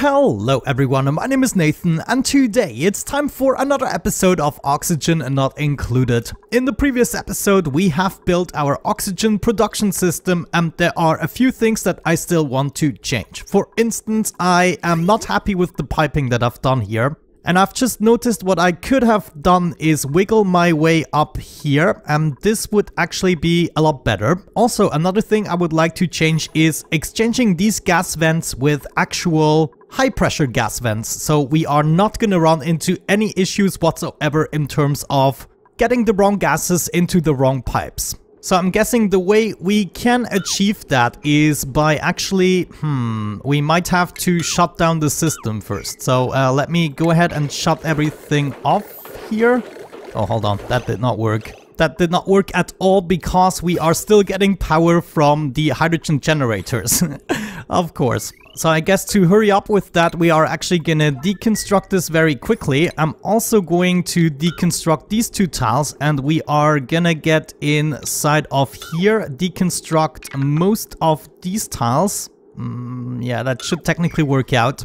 Hello everyone, my name is Nathan and today it's time for another episode of Oxygen Not Included. In the previous episode we have built our oxygen production system and there are a few things that I still want to change. For instance, I am not happy with the piping that I've done here. And I've just noticed what I could have done is wiggle my way up here and this would actually be a lot better. Also, another thing I would like to change is exchanging these gas vents with actual high pressure gas vents. So we are not going to run into any issues whatsoever in terms of getting the wrong gases into the wrong pipes. So I'm guessing the way we can achieve that is by actually, hmm, we might have to shut down the system first. So uh, let me go ahead and shut everything off here. Oh, hold on, that did not work. That did not work at all because we are still getting power from the hydrogen generators. of course. So I guess to hurry up with that, we are actually gonna deconstruct this very quickly. I'm also going to deconstruct these two tiles and we are gonna get inside of here, deconstruct most of these tiles. Mm, yeah, that should technically work out.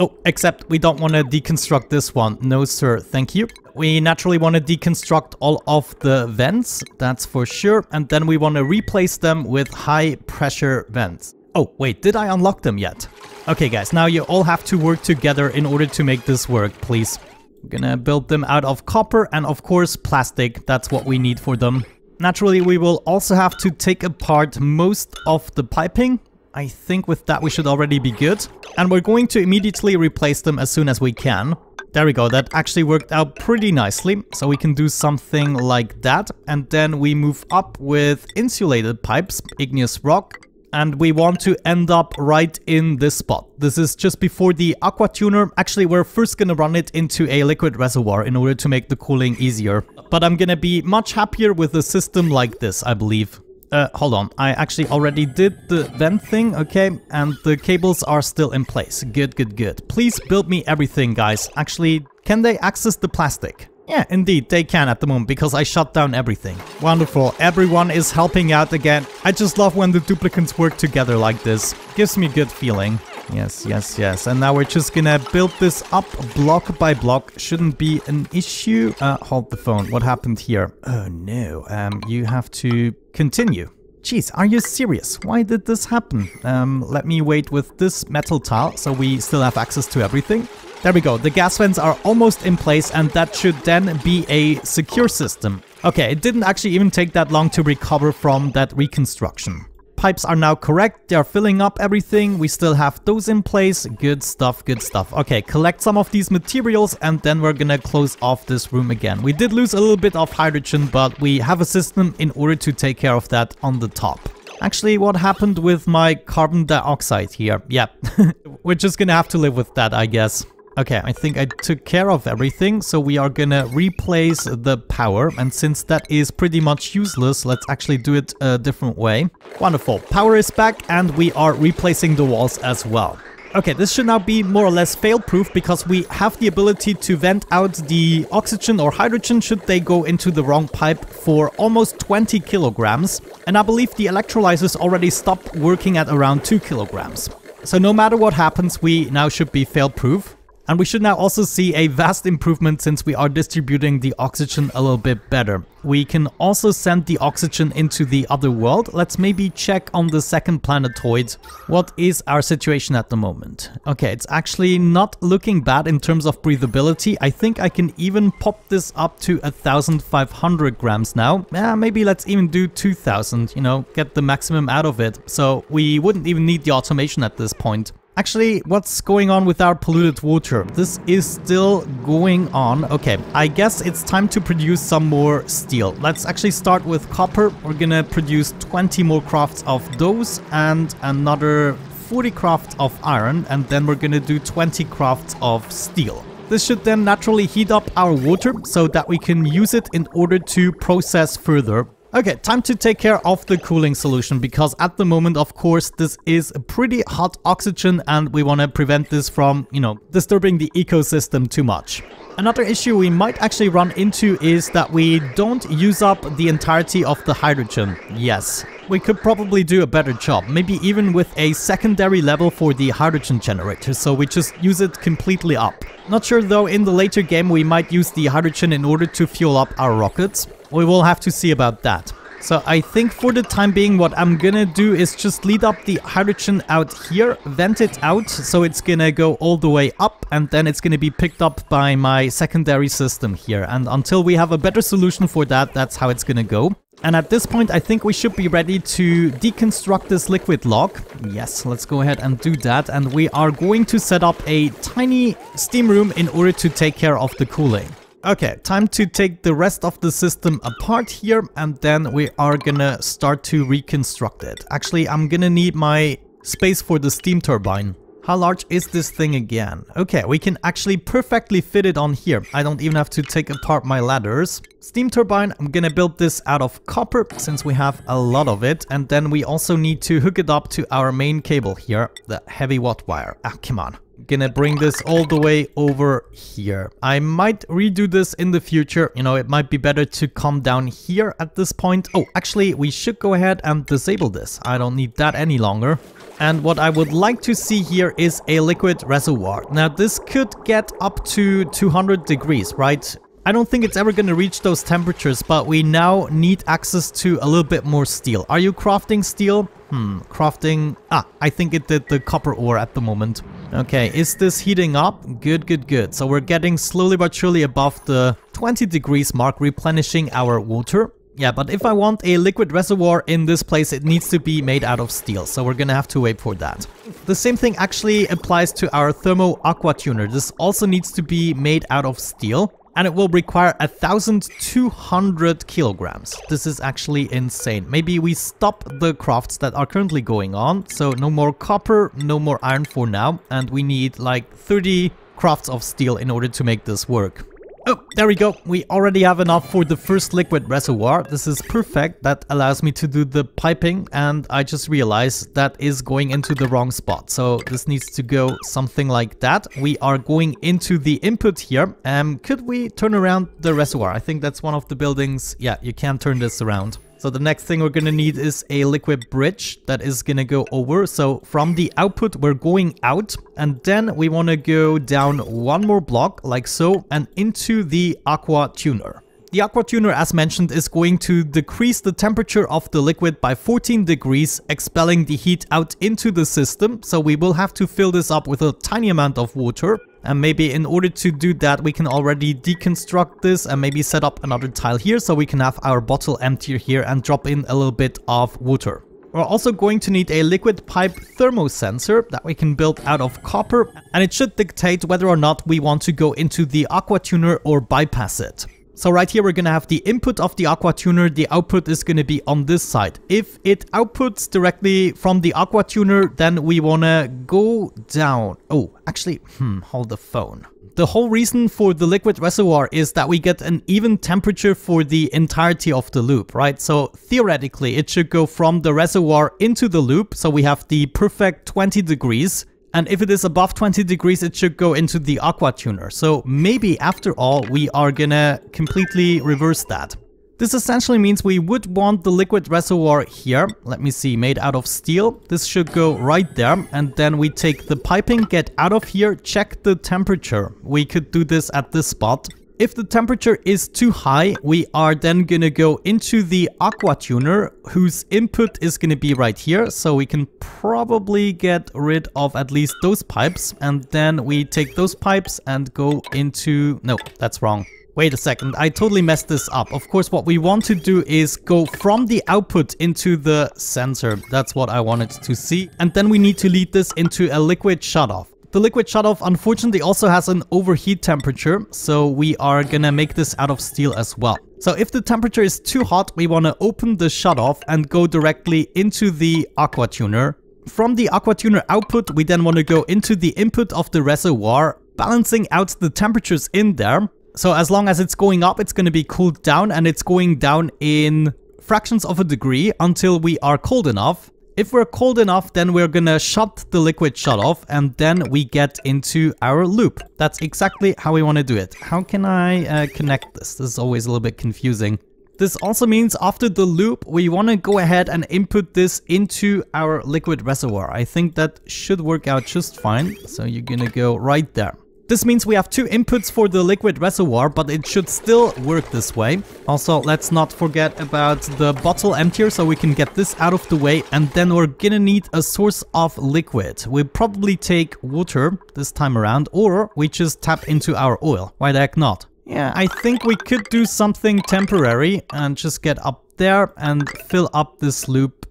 Oh, except we don't want to deconstruct this one. No, sir. Thank you. We naturally want to deconstruct all of the vents, that's for sure. And then we want to replace them with high pressure vents. Oh, wait, did I unlock them yet? Okay, guys, now you all have to work together in order to make this work, please. I'm gonna build them out of copper and, of course, plastic. That's what we need for them. Naturally, we will also have to take apart most of the piping. I think with that we should already be good. And we're going to immediately replace them as soon as we can. There we go, that actually worked out pretty nicely. So we can do something like that. And then we move up with insulated pipes, igneous rock, and we want to end up right in this spot. This is just before the aqua tuner. Actually, we're first gonna run it into a liquid reservoir in order to make the cooling easier. But I'm gonna be much happier with a system like this, I believe. Uh, hold on, I actually already did the vent thing, okay? And the cables are still in place. Good, good, good. Please build me everything, guys. Actually, can they access the plastic? Yeah, indeed, they can at the moment because I shut down everything. Wonderful, everyone is helping out again. I just love when the duplicants work together like this. Gives me good feeling. Yes, yes, yes. And now we're just gonna build this up block by block. Shouldn't be an issue. Uh, hold the phone. What happened here? Oh no, um, you have to continue. Jeez, are you serious? Why did this happen? Um, let me wait with this metal tile so we still have access to everything. There we go, the gas vents are almost in place and that should then be a secure system. Okay, it didn't actually even take that long to recover from that reconstruction. Pipes are now correct, they're filling up everything, we still have those in place, good stuff, good stuff. Okay, collect some of these materials and then we're gonna close off this room again. We did lose a little bit of hydrogen, but we have a system in order to take care of that on the top. Actually, what happened with my carbon dioxide here? Yeah, we're just gonna have to live with that, I guess. Okay, I think I took care of everything, so we are gonna replace the power, and since that is pretty much useless, let's actually do it a different way. Wonderful, power is back, and we are replacing the walls as well. Okay, this should now be more or less fail-proof because we have the ability to vent out the oxygen or hydrogen should they go into the wrong pipe for almost 20 kilograms. And I believe the electrolyzers already stopped working at around 2 kilograms. So no matter what happens, we now should be fail-proof. And we should now also see a vast improvement since we are distributing the oxygen a little bit better. We can also send the oxygen into the other world. Let's maybe check on the second planetoid. What is our situation at the moment? Okay, it's actually not looking bad in terms of breathability. I think I can even pop this up to 1500 grams now. Yeah, maybe let's even do 2000, you know, get the maximum out of it. So we wouldn't even need the automation at this point. Actually, what's going on with our polluted water? This is still going on. Okay, I guess it's time to produce some more steel. Let's actually start with copper. We're gonna produce 20 more crafts of those and another 40 crafts of iron. And then we're gonna do 20 crafts of steel. This should then naturally heat up our water so that we can use it in order to process further Okay, time to take care of the cooling solution because at the moment, of course, this is a pretty hot oxygen and we want to prevent this from, you know, disturbing the ecosystem too much. Another issue we might actually run into is that we don't use up the entirety of the hydrogen. Yes, we could probably do a better job, maybe even with a secondary level for the hydrogen generator, so we just use it completely up. Not sure though, in the later game we might use the hydrogen in order to fuel up our rockets. We will have to see about that. So I think for the time being what I'm gonna do is just lead up the hydrogen out here, vent it out so it's gonna go all the way up and then it's gonna be picked up by my secondary system here. And until we have a better solution for that, that's how it's gonna go. And at this point, I think we should be ready to deconstruct this liquid lock. Yes, let's go ahead and do that. And we are going to set up a tiny steam room in order to take care of the cooling. Okay, time to take the rest of the system apart here and then we are gonna start to reconstruct it. Actually, I'm gonna need my space for the steam turbine. How large is this thing again? Okay, we can actually perfectly fit it on here. I don't even have to take apart my ladders. Steam turbine, I'm gonna build this out of copper since we have a lot of it. And then we also need to hook it up to our main cable here, the heavy watt wire. Ah, come on gonna bring this all the way over here. I might redo this in the future. You know, it might be better to come down here at this point. Oh, actually, we should go ahead and disable this. I don't need that any longer. And what I would like to see here is a liquid reservoir. Now, this could get up to 200 degrees, right? I don't think it's ever going to reach those temperatures, but we now need access to a little bit more steel. Are you crafting steel? Hmm, crafting... Ah, I think it did the copper ore at the moment. Okay, is this heating up? Good, good, good. So we're getting slowly but surely above the 20 degrees mark, replenishing our water. Yeah, but if I want a liquid reservoir in this place, it needs to be made out of steel, so we're gonna have to wait for that. The same thing actually applies to our thermo aqua tuner. This also needs to be made out of steel and it will require 1200 kilograms. This is actually insane. Maybe we stop the crafts that are currently going on. So no more copper, no more iron for now. And we need like 30 crafts of steel in order to make this work. Oh, there we go. We already have enough for the first liquid reservoir. This is perfect. That allows me to do the piping and I just realized that is going into the wrong spot. So this needs to go something like that. We are going into the input here. Um, could we turn around the reservoir? I think that's one of the buildings. Yeah, you can turn this around. So the next thing we're gonna need is a liquid bridge that is gonna go over. So from the output, we're going out and then we wanna go down one more block like so and into the aqua tuner. The aqua tuner, as mentioned, is going to decrease the temperature of the liquid by 14 degrees, expelling the heat out into the system. So we will have to fill this up with a tiny amount of water. And maybe in order to do that, we can already deconstruct this and maybe set up another tile here so we can have our bottle emptier here and drop in a little bit of water. We're also going to need a liquid pipe thermosensor that we can build out of copper and it should dictate whether or not we want to go into the aqua tuner or bypass it. So right here we're gonna have the input of the aqua tuner, the output is gonna be on this side. If it outputs directly from the aqua tuner, then we wanna go down. Oh, actually, hmm, hold the phone. The whole reason for the liquid reservoir is that we get an even temperature for the entirety of the loop, right? So theoretically, it should go from the reservoir into the loop, so we have the perfect 20 degrees, and if it is above 20 degrees, it should go into the aqua tuner. So maybe after all, we are gonna completely reverse that. This essentially means we would want the liquid reservoir here, let me see, made out of steel. This should go right there and then we take the piping, get out of here, check the temperature. We could do this at this spot if the temperature is too high, we are then gonna go into the aqua tuner whose input is gonna be right here. So we can probably get rid of at least those pipes and then we take those pipes and go into... No, that's wrong. Wait a second, I totally messed this up. Of course, what we want to do is go from the output into the sensor. That's what I wanted to see. And then we need to lead this into a liquid shutoff. The liquid shutoff unfortunately also has an overheat temperature, so we are gonna make this out of steel as well. So if the temperature is too hot, we wanna open the shutoff and go directly into the aqua tuner. From the aqua tuner output, we then wanna go into the input of the reservoir, balancing out the temperatures in there. So as long as it's going up, it's gonna be cooled down and it's going down in fractions of a degree until we are cold enough. If we're cold enough, then we're gonna shut the liquid shut off and then we get into our loop. That's exactly how we want to do it. How can I uh, connect this? This is always a little bit confusing. This also means after the loop, we want to go ahead and input this into our liquid reservoir. I think that should work out just fine. So you're gonna go right there. This means we have two inputs for the liquid reservoir, but it should still work this way. Also, let's not forget about the bottle emptier so we can get this out of the way. And then we're gonna need a source of liquid. We'll probably take water this time around, or we just tap into our oil. Why the heck not? Yeah, I think we could do something temporary and just get up there and fill up this loop,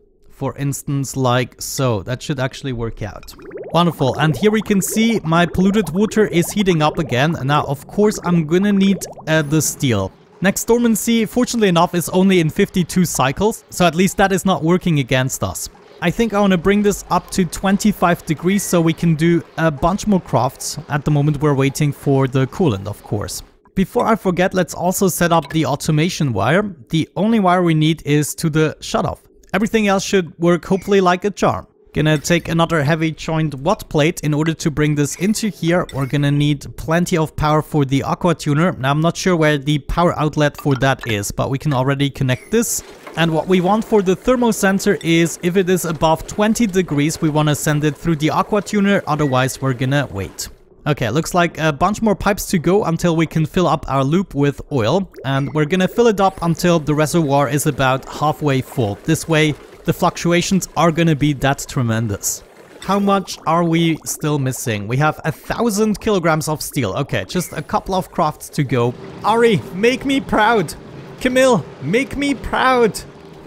for instance, like so. That should actually work out. Wonderful, and here we can see my polluted water is heating up again. Now, of course, I'm gonna need uh, the steel. Next dormancy, fortunately enough, is only in 52 cycles, so at least that is not working against us. I think I want to bring this up to 25 degrees so we can do a bunch more crafts. At the moment we're waiting for the coolant, of course. Before I forget, let's also set up the automation wire. The only wire we need is to the shutoff. Everything else should work hopefully like a charm. Gonna take another heavy joint watt plate in order to bring this into here. We're gonna need plenty of power for the aqua tuner. Now I'm not sure where the power outlet for that is, but we can already connect this. And what we want for the thermo sensor is if it is above 20 degrees, we want to send it through the aqua tuner. Otherwise, we're gonna wait. Okay, looks like a bunch more pipes to go until we can fill up our loop with oil. And we're gonna fill it up until the reservoir is about halfway full. This way, the fluctuations are gonna be that tremendous. How much are we still missing? We have a thousand kilograms of steel. Okay, just a couple of crafts to go. Ari, make me proud. Camille, make me proud.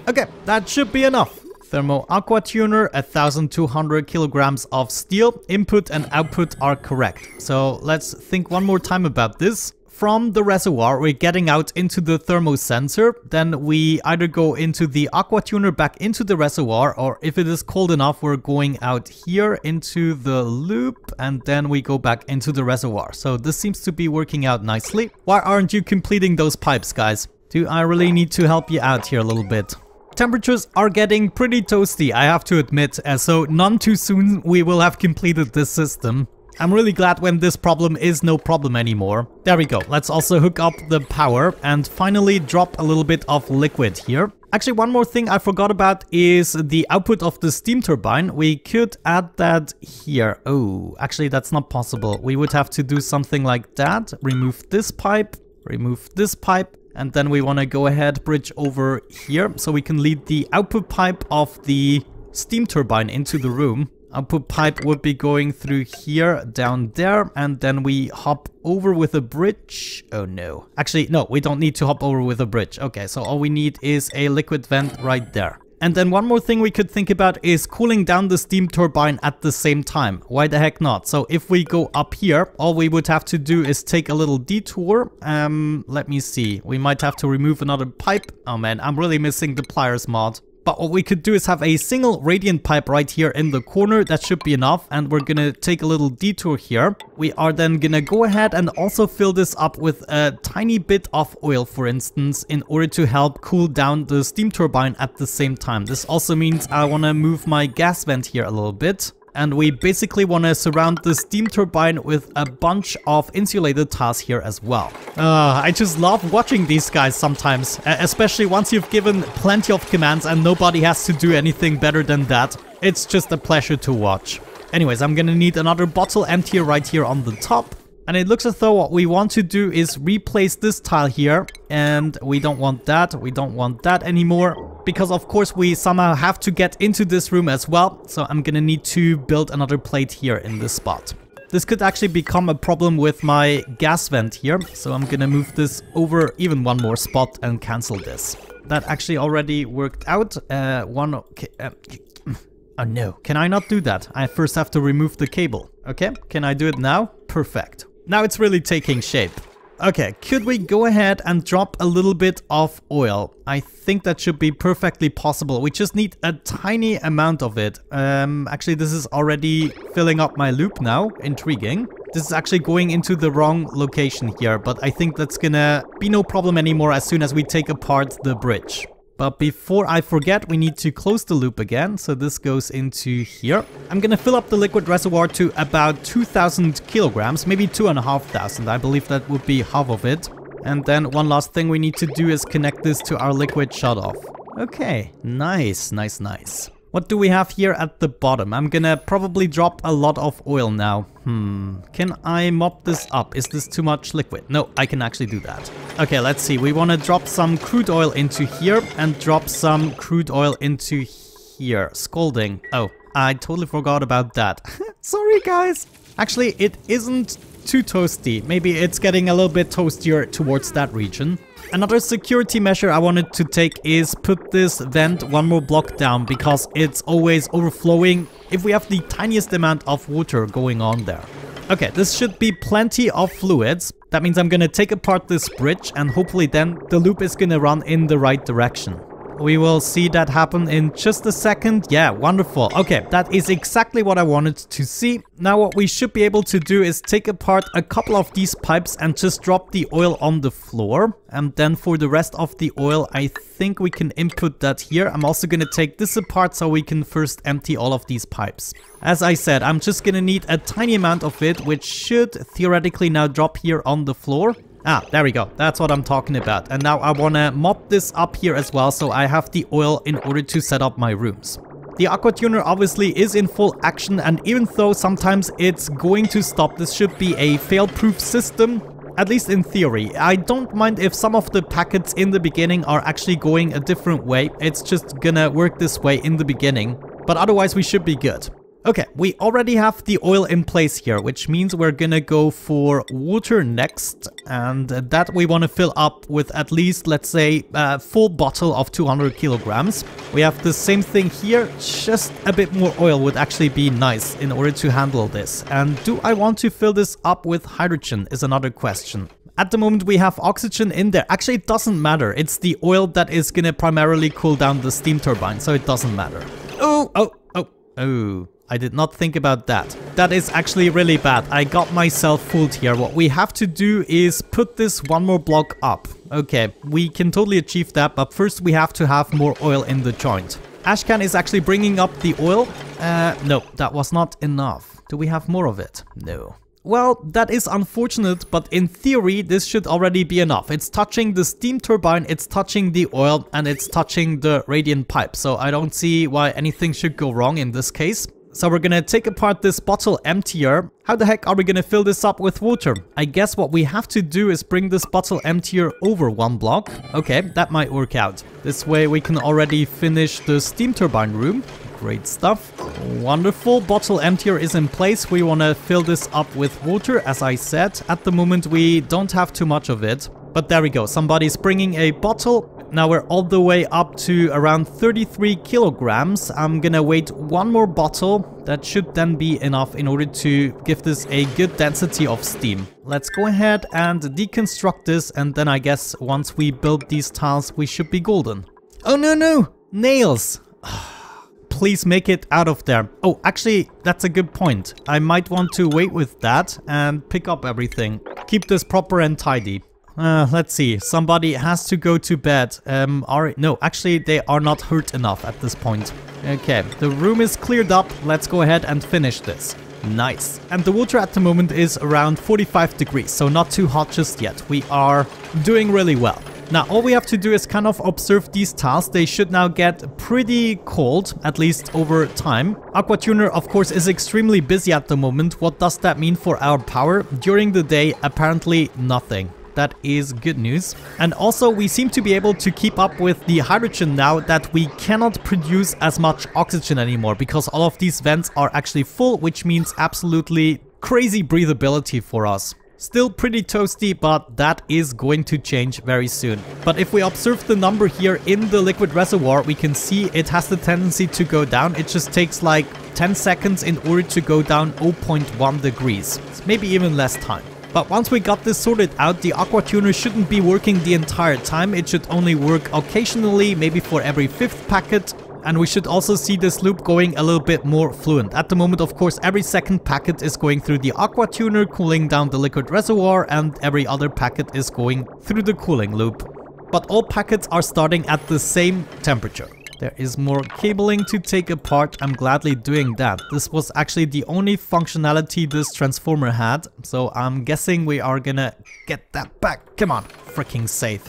Okay, that should be enough. Thermo Aqua Tuner, 1200 kilograms of steel. Input and output are correct. So let's think one more time about this. From the reservoir, we're getting out into the thermo sensor. Then we either go into the aqua tuner back into the reservoir, or if it is cold enough, we're going out here into the loop, and then we go back into the reservoir. So this seems to be working out nicely. Why aren't you completing those pipes, guys? Do I really need to help you out here a little bit? Temperatures are getting pretty toasty, I have to admit, uh, so none too soon we will have completed this system. I'm really glad when this problem is no problem anymore. There we go. Let's also hook up the power and finally drop a little bit of liquid here. Actually, one more thing I forgot about is the output of the steam turbine. We could add that here. Oh, actually, that's not possible. We would have to do something like that. Remove this pipe, remove this pipe, and then we want to go ahead, bridge over here, so we can lead the output pipe of the steam turbine into the room. Output pipe would be going through here, down there, and then we hop over with a bridge. Oh no. Actually, no, we don't need to hop over with a bridge. Okay, so all we need is a liquid vent right there. And then one more thing we could think about is cooling down the steam turbine at the same time. Why the heck not? So if we go up here, all we would have to do is take a little detour. Um, let me see. We might have to remove another pipe. Oh man, I'm really missing the pliers mod. But what we could do is have a single radiant pipe right here in the corner. That should be enough. And we're gonna take a little detour here. We are then gonna go ahead and also fill this up with a tiny bit of oil, for instance, in order to help cool down the steam turbine at the same time. This also means I wanna move my gas vent here a little bit and we basically want to surround the steam turbine with a bunch of insulated tiles here as well. Uh, I just love watching these guys sometimes, especially once you've given plenty of commands and nobody has to do anything better than that. It's just a pleasure to watch. Anyways, I'm gonna need another bottle emptier right here on the top. And it looks as though what we want to do is replace this tile here. And we don't want that. We don't want that anymore. Because of course we somehow have to get into this room as well. So I'm gonna need to build another plate here in this spot. This could actually become a problem with my gas vent here. So I'm gonna move this over even one more spot and cancel this. That actually already worked out. Uh, one... Okay, uh, oh no, can I not do that? I first have to remove the cable. Okay, can I do it now? Perfect. Now it's really taking shape. Okay, could we go ahead and drop a little bit of oil? I think that should be perfectly possible. We just need a tiny amount of it. Um, actually, this is already filling up my loop now. Intriguing. This is actually going into the wrong location here, but I think that's gonna be no problem anymore as soon as we take apart the bridge. But before I forget, we need to close the loop again. So this goes into here. I'm gonna fill up the liquid reservoir to about 2000 kilograms, maybe 2500. I believe that would be half of it. And then one last thing we need to do is connect this to our liquid shut-off. Okay, nice, nice, nice. What do we have here at the bottom? I'm gonna probably drop a lot of oil now. Hmm, can I mop this up? Is this too much liquid? No, I can actually do that. Okay, let's see. We want to drop some crude oil into here and drop some crude oil into here. Scalding. Oh, I totally forgot about that. Sorry, guys. Actually, it isn't too toasty. Maybe it's getting a little bit toastier towards that region. Another security measure I wanted to take is put this vent one more block down because it's always overflowing if we have the tiniest amount of water going on there. Okay, this should be plenty of fluids. That means I'm gonna take apart this bridge and hopefully then the loop is gonna run in the right direction. We will see that happen in just a second. Yeah, wonderful. Okay, that is exactly what I wanted to see. Now what we should be able to do is take apart a couple of these pipes and just drop the oil on the floor. And then for the rest of the oil, I think we can input that here. I'm also going to take this apart so we can first empty all of these pipes. As I said, I'm just going to need a tiny amount of it, which should theoretically now drop here on the floor. Ah, there we go. That's what I'm talking about. And now I want to mop this up here as well so I have the oil in order to set up my rooms. The aqua tuner obviously is in full action and even though sometimes it's going to stop, this should be a fail-proof system, at least in theory. I don't mind if some of the packets in the beginning are actually going a different way, it's just gonna work this way in the beginning, but otherwise we should be good. Okay, we already have the oil in place here, which means we're gonna go for water next. And that we want to fill up with at least, let's say, a full bottle of 200 kilograms. We have the same thing here, just a bit more oil would actually be nice in order to handle this. And do I want to fill this up with hydrogen is another question. At the moment we have oxygen in there. Actually, it doesn't matter. It's the oil that is gonna primarily cool down the steam turbine, so it doesn't matter. Oh, oh, oh, oh. I did not think about that. That is actually really bad. I got myself fooled here. What we have to do is put this one more block up. Okay, we can totally achieve that, but first we have to have more oil in the joint. Ashkan is actually bringing up the oil. Uh, no, that was not enough. Do we have more of it? No. Well, that is unfortunate, but in theory, this should already be enough. It's touching the steam turbine, it's touching the oil, and it's touching the radiant pipe. So I don't see why anything should go wrong in this case. So we're gonna take apart this bottle emptier. How the heck are we gonna fill this up with water? I guess what we have to do is bring this bottle emptier over one block. Okay, that might work out. This way we can already finish the steam turbine room. Great stuff. Wonderful. Bottle emptier is in place. We want to fill this up with water, as I said. At the moment, we don't have too much of it. But there we go. Somebody's bringing a bottle. Now we're all the way up to around 33 kilograms. I'm gonna wait one more bottle. That should then be enough in order to give this a good density of steam. Let's go ahead and deconstruct this and then I guess once we build these tiles we should be golden. Oh no no! Nails! Please make it out of there. Oh, actually, that's a good point. I might want to wait with that and pick up everything. Keep this proper and tidy. Uh, let's see. Somebody has to go to bed. Um, are no, actually, they are not hurt enough at this point. Okay, the room is cleared up. Let's go ahead and finish this. Nice. And the water at the moment is around 45 degrees, so not too hot just yet. We are doing really well. Now all we have to do is kind of observe these tiles. They should now get pretty cold, at least over time. Aquatuner of course is extremely busy at the moment. What does that mean for our power? During the day, apparently nothing. That is good news. And also we seem to be able to keep up with the hydrogen now that we cannot produce as much oxygen anymore because all of these vents are actually full, which means absolutely crazy breathability for us. Still pretty toasty, but that is going to change very soon. But if we observe the number here in the liquid reservoir, we can see it has the tendency to go down. It just takes like 10 seconds in order to go down 0.1 degrees. Maybe even less time. But once we got this sorted out, the Aqua Tuner shouldn't be working the entire time. It should only work occasionally, maybe for every fifth packet. And we should also see this loop going a little bit more fluent. At the moment, of course, every second packet is going through the Aqua Tuner, cooling down the liquid reservoir, and every other packet is going through the cooling loop. but all packets are starting at the same temperature. There is more cabling to take apart. I'm gladly doing that. This was actually the only functionality this transformer had. So I'm guessing we are gonna get that back. Come on, freaking safe.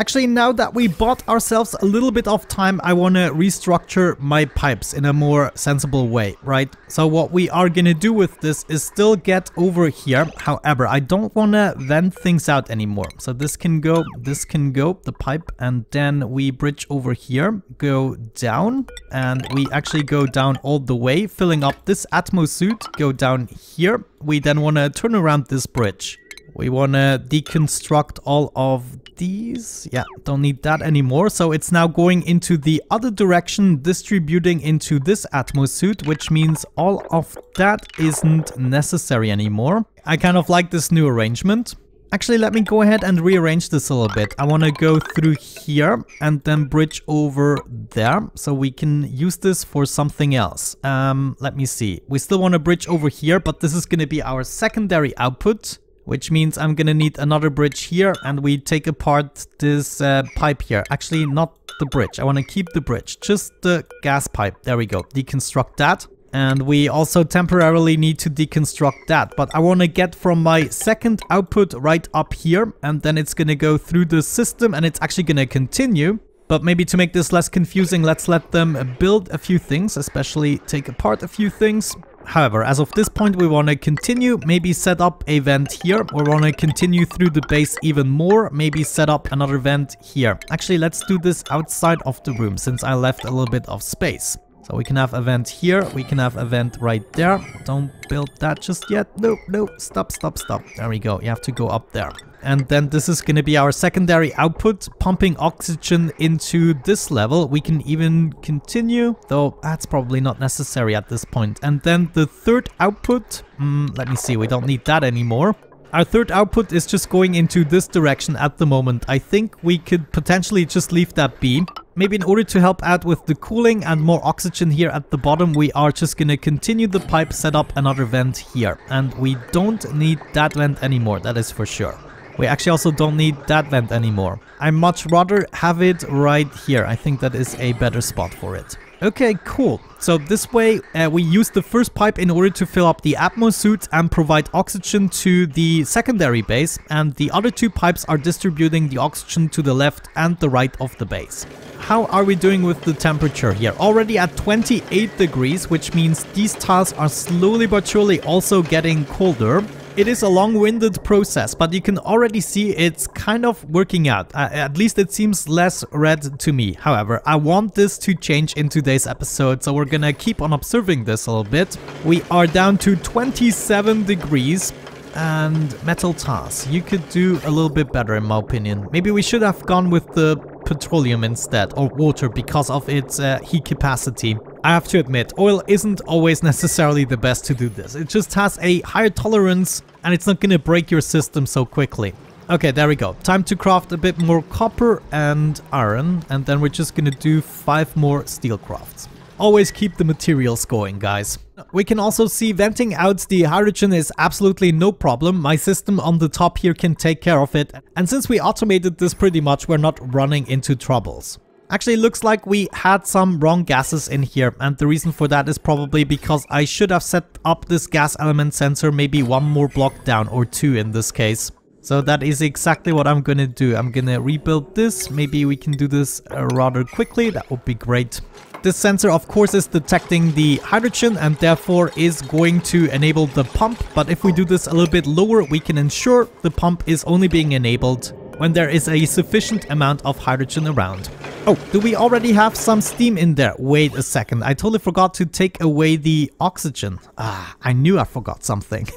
Actually, now that we bought ourselves a little bit of time, I want to restructure my pipes in a more sensible way, right? So what we are going to do with this is still get over here. However, I don't want to vent things out anymore. So this can go, this can go, the pipe, and then we bridge over here, go down, and we actually go down all the way, filling up this Atmo suit, go down here. We then want to turn around this bridge. We want to deconstruct all of these. Yeah, don't need that anymore. So it's now going into the other direction, distributing into this Atmo suit, which means all of that isn't necessary anymore. I kind of like this new arrangement. Actually, let me go ahead and rearrange this a little bit. I want to go through here and then bridge over there so we can use this for something else. Um, let me see. We still want to bridge over here, but this is going to be our secondary output which means I'm gonna need another bridge here and we take apart this uh, pipe here. Actually, not the bridge. I want to keep the bridge, just the gas pipe. There we go. Deconstruct that. And we also temporarily need to deconstruct that. But I want to get from my second output right up here. And then it's going to go through the system and it's actually going to continue. But maybe to make this less confusing, let's let them build a few things, especially take apart a few things. However, as of this point, we want to continue, maybe set up a vent here. We want to continue through the base even more, maybe set up another vent here. Actually, let's do this outside of the room, since I left a little bit of space. So we can have a vent here, we can have a vent right there. Don't build that just yet. No, no, stop, stop, stop. There we go. You have to go up there. And then this is going to be our secondary output, pumping oxygen into this level. We can even continue, though that's probably not necessary at this point. And then the third output, mm, let me see, we don't need that anymore. Our third output is just going into this direction at the moment. I think we could potentially just leave that be. Maybe in order to help out with the cooling and more oxygen here at the bottom, we are just gonna continue the pipe, set up another vent here. And we don't need that vent anymore, that is for sure. We actually also don't need that vent anymore. I much rather have it right here. I think that is a better spot for it. Okay, cool. So this way uh, we use the first pipe in order to fill up the Atmo suit and provide oxygen to the secondary base and the other two pipes are distributing the oxygen to the left and the right of the base. How are we doing with the temperature here? Already at 28 degrees, which means these tiles are slowly but surely also getting colder. It is a long-winded process, but you can already see it's kind of working out. Uh, at least it seems less red to me. However, I want this to change in today's episode, so we're gonna keep on observing this a little bit. We are down to 27 degrees and metal tiles. You could do a little bit better in my opinion. Maybe we should have gone with the petroleum instead or water because of its uh, heat capacity. I have to admit, oil isn't always necessarily the best to do this. It just has a higher tolerance and it's not gonna break your system so quickly. Okay, there we go. Time to craft a bit more copper and iron, and then we're just gonna do five more steel crafts. Always keep the materials going, guys. We can also see venting out the hydrogen is absolutely no problem. My system on the top here can take care of it. And since we automated this pretty much, we're not running into troubles. Actually, looks like we had some wrong gases in here and the reason for that is probably because I should have set up this gas element sensor maybe one more block down or two in this case. So that is exactly what I'm gonna do. I'm gonna rebuild this. Maybe we can do this uh, rather quickly. That would be great. This sensor of course is detecting the hydrogen and therefore is going to enable the pump. But if we do this a little bit lower, we can ensure the pump is only being enabled when there is a sufficient amount of hydrogen around. Oh, do we already have some steam in there? Wait a second, I totally forgot to take away the oxygen. Ah, I knew I forgot something.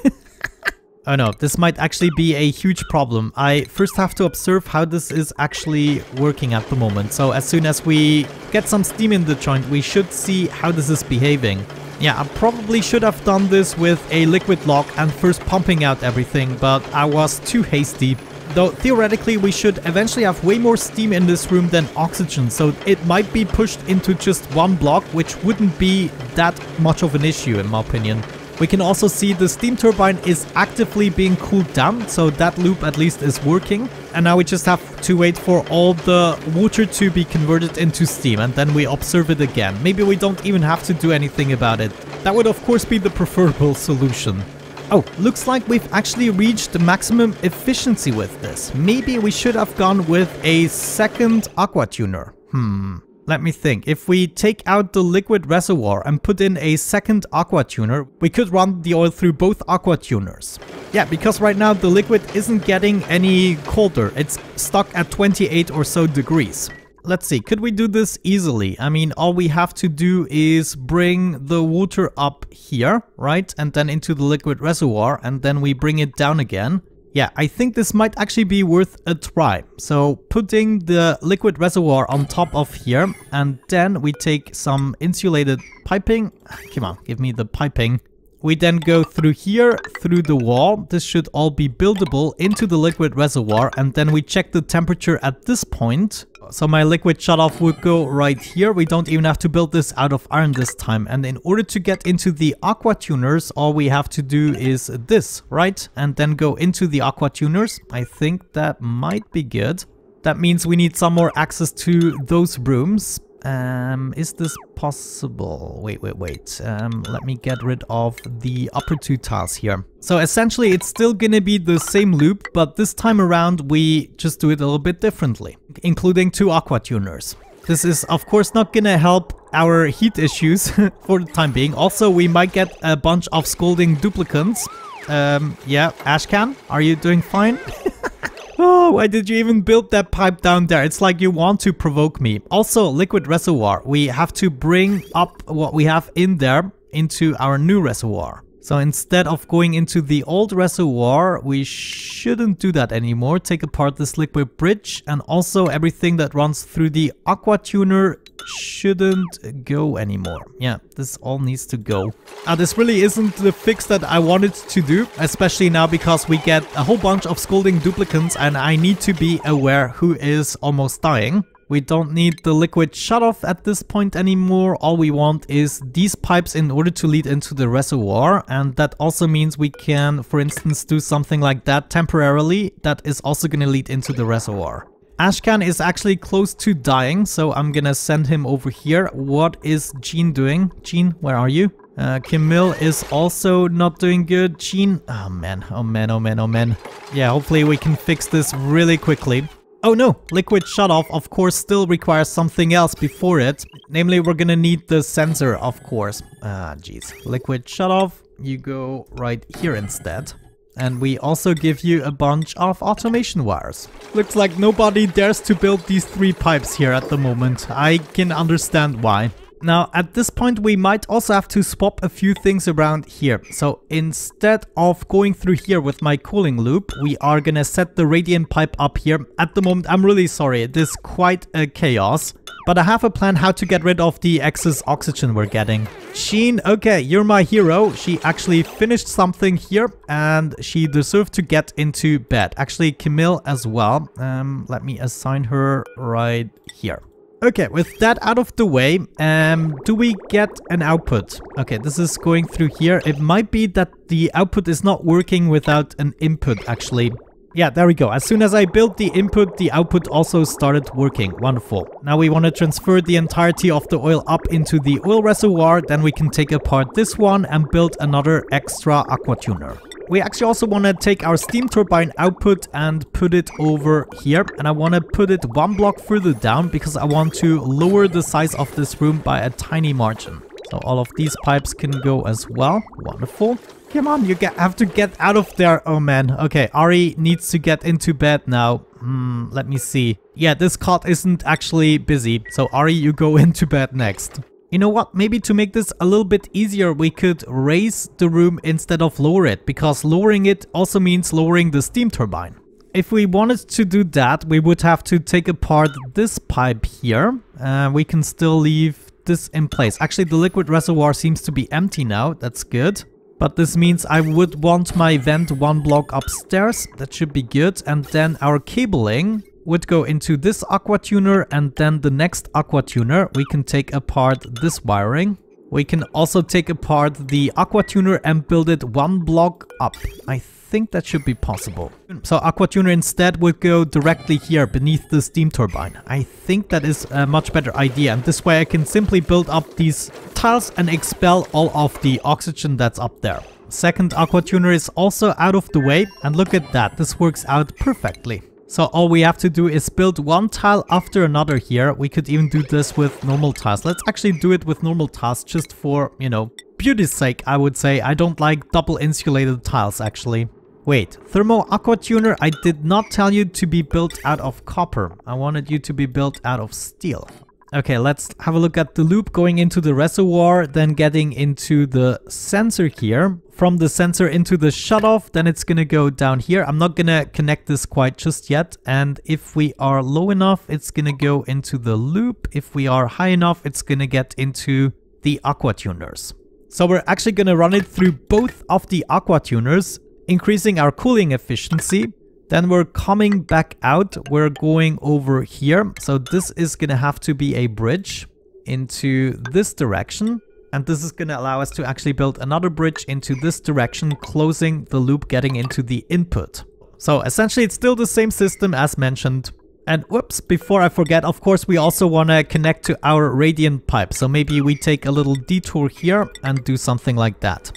oh no, this might actually be a huge problem. I first have to observe how this is actually working at the moment. So as soon as we get some steam in the joint, we should see how this is behaving. Yeah, I probably should have done this with a liquid lock and first pumping out everything, but I was too hasty. Though theoretically we should eventually have way more steam in this room than oxygen, so it might be pushed into just one block, which wouldn't be that much of an issue in my opinion. We can also see the steam turbine is actively being cooled down, so that loop at least is working. And now we just have to wait for all the water to be converted into steam and then we observe it again. Maybe we don't even have to do anything about it. That would of course be the preferable solution. Oh, looks like we've actually reached the maximum efficiency with this. Maybe we should have gone with a second aqua tuner. Hmm. Let me think. If we take out the liquid reservoir and put in a second aqua tuner, we could run the oil through both aqua tuners. Yeah, because right now the liquid isn't getting any colder. It's stuck at 28 or so degrees. Let's see, could we do this easily? I mean, all we have to do is bring the water up here, right? And then into the liquid reservoir, and then we bring it down again. Yeah, I think this might actually be worth a try. So putting the liquid reservoir on top of here and then we take some insulated piping. Come on, give me the piping. We then go through here, through the wall. This should all be buildable into the liquid reservoir and then we check the temperature at this point. So my liquid shutoff would go right here. We don't even have to build this out of iron this time. And in order to get into the aqua tuners, all we have to do is this, right? And then go into the aqua tuners. I think that might be good. That means we need some more access to those rooms. Um, is this possible? Wait, wait, wait. Um, let me get rid of the upper two tiles here. So essentially it's still gonna be the same loop, but this time around we just do it a little bit differently, including two aqua tuners. This is of course not gonna help our heat issues for the time being. Also, we might get a bunch of scalding duplicants. Um, yeah, Ashkan, are you doing fine? Oh, why did you even build that pipe down there? It's like you want to provoke me. Also, liquid reservoir. We have to bring up what we have in there into our new reservoir. So instead of going into the old reservoir, we shouldn't do that anymore. Take apart this liquid bridge and also everything that runs through the aqua tuner shouldn't go anymore. Yeah, this all needs to go. Uh, this really isn't the fix that I wanted to do, especially now because we get a whole bunch of scalding duplicants and I need to be aware who is almost dying. We don't need the liquid shutoff at this point anymore. All we want is these pipes in order to lead into the reservoir. And that also means we can, for instance, do something like that temporarily. That is also going to lead into the reservoir. Ashkan is actually close to dying, so I'm gonna send him over here. What is Jean doing? Jean, where are you? Uh, Camille is also not doing good. Jean, oh man, oh man, oh man, oh man. Yeah, hopefully we can fix this really quickly. Oh no, liquid shutoff of course still requires something else before it. Namely, we're gonna need the sensor, of course. Ah, jeez. Liquid shutoff, you go right here instead. And we also give you a bunch of automation wires. Looks like nobody dares to build these three pipes here at the moment. I can understand why. Now, at this point, we might also have to swap a few things around here. So instead of going through here with my cooling loop, we are gonna set the radiant pipe up here. At the moment, I'm really sorry, it is quite a chaos. But I have a plan how to get rid of the excess oxygen we're getting. Sheen, okay, you're my hero. She actually finished something here and she deserved to get into bed. Actually, Camille as well. Um, let me assign her right here. Okay, with that out of the way, um, do we get an output? Okay, this is going through here. It might be that the output is not working without an input, actually. Yeah, there we go. As soon as I built the input, the output also started working. Wonderful. Now we want to transfer the entirety of the oil up into the oil reservoir. Then we can take apart this one and build another extra aqua tuner. We actually also want to take our steam turbine output and put it over here. And I want to put it one block further down because I want to lower the size of this room by a tiny margin. So all of these pipes can go as well. Wonderful. Come on, you get, have to get out of there. Oh man. Okay, Ari needs to get into bed now. Hmm, let me see. Yeah, this cot isn't actually busy. So Ari, you go into bed next. You know what, maybe to make this a little bit easier, we could raise the room instead of lower it, because lowering it also means lowering the steam turbine. If we wanted to do that, we would have to take apart this pipe here. Uh, we can still leave this in place. Actually, the liquid reservoir seems to be empty now. That's good. But this means I would want my vent one block upstairs. That should be good. And then our cabling would go into this aqua tuner and then the next aqua tuner we can take apart this wiring. We can also take apart the aqua tuner and build it one block up. I think that should be possible. So aqua tuner instead would go directly here beneath the steam turbine. I think that is a much better idea. And this way I can simply build up these tiles and expel all of the oxygen that's up there. Second aqua tuner is also out of the way. And look at that. This works out perfectly. So all we have to do is build one tile after another here. We could even do this with normal tiles. Let's actually do it with normal tiles just for, you know, beauty's sake, I would say. I don't like double insulated tiles, actually. Wait, Thermo Aqua Tuner, I did not tell you to be built out of copper. I wanted you to be built out of steel. Okay, let's have a look at the loop going into the reservoir, then getting into the sensor here. From the sensor into the shutoff, then it's gonna go down here. I'm not gonna connect this quite just yet. And if we are low enough, it's gonna go into the loop. If we are high enough, it's gonna get into the aqua tuners. So we're actually gonna run it through both of the aqua tuners, increasing our cooling efficiency. Then we're coming back out. We're going over here. So this is going to have to be a bridge into this direction. And this is going to allow us to actually build another bridge into this direction, closing the loop, getting into the input. So essentially it's still the same system as mentioned. And whoops, before I forget, of course, we also want to connect to our radiant pipe. So maybe we take a little detour here and do something like that.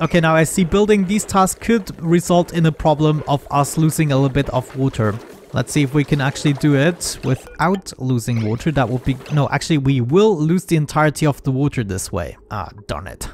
Okay, now I see building these tasks could result in a problem of us losing a little bit of water. Let's see if we can actually do it without losing water. That would be... No, actually, we will lose the entirety of the water this way. Ah, darn it.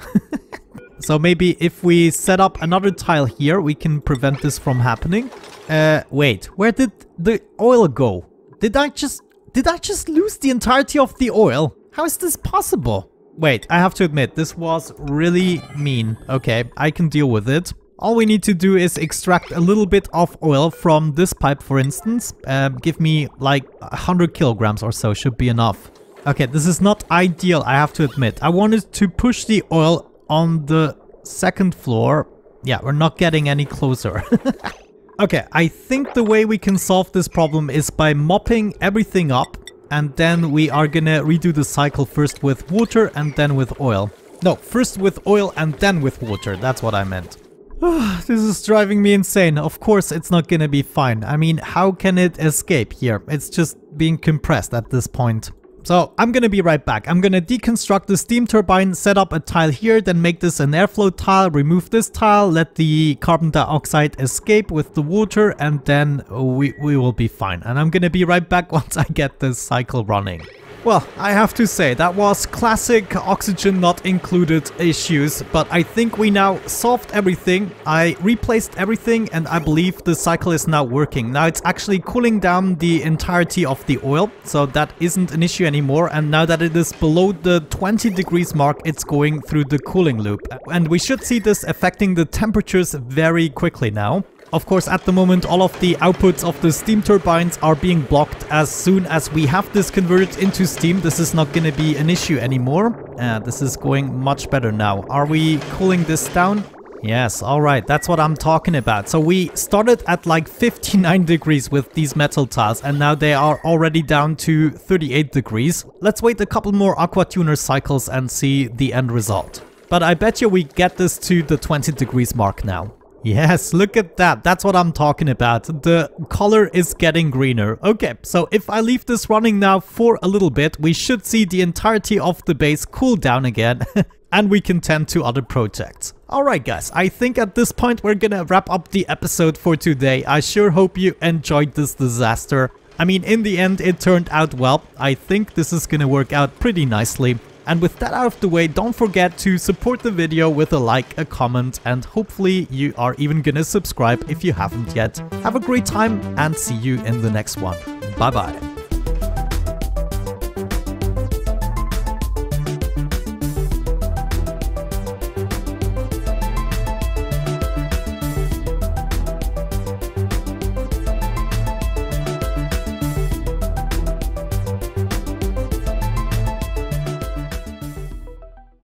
so maybe if we set up another tile here, we can prevent this from happening. Uh, wait, where did the oil go? Did I just... Did I just lose the entirety of the oil? How is this possible? Wait, I have to admit, this was really mean. Okay, I can deal with it. All we need to do is extract a little bit of oil from this pipe, for instance. Uh, give me like 100 kilograms or so should be enough. Okay, this is not ideal, I have to admit. I wanted to push the oil on the second floor. Yeah, we're not getting any closer. okay, I think the way we can solve this problem is by mopping everything up and then we are gonna redo the cycle first with water and then with oil. No, first with oil and then with water, that's what I meant. this is driving me insane. Of course it's not gonna be fine. I mean, how can it escape here? It's just being compressed at this point. So I'm gonna be right back. I'm gonna deconstruct the steam turbine, set up a tile here, then make this an airflow tile, remove this tile, let the carbon dioxide escape with the water, and then we, we will be fine. And I'm gonna be right back once I get this cycle running. Well, I have to say, that was classic oxygen not included issues, but I think we now solved everything. I replaced everything and I believe the cycle is now working. Now it's actually cooling down the entirety of the oil, so that isn't an issue anymore. And now that it is below the 20 degrees mark, it's going through the cooling loop. And we should see this affecting the temperatures very quickly now. Of course, at the moment, all of the outputs of the steam turbines are being blocked. As soon as we have this converted into steam, this is not going to be an issue anymore. Uh, this is going much better now. Are we cooling this down? Yes, alright, that's what I'm talking about. So we started at like 59 degrees with these metal tiles and now they are already down to 38 degrees. Let's wait a couple more aqua tuner cycles and see the end result. But I bet you we get this to the 20 degrees mark now. Yes, look at that. That's what I'm talking about. The color is getting greener. Okay, so if I leave this running now for a little bit, we should see the entirety of the base cool down again. and we can tend to other projects. Alright guys, I think at this point we're gonna wrap up the episode for today. I sure hope you enjoyed this disaster. I mean, in the end, it turned out well. I think this is gonna work out pretty nicely. And with that out of the way, don't forget to support the video with a like, a comment, and hopefully you are even gonna subscribe if you haven't yet. Have a great time and see you in the next one. Bye bye.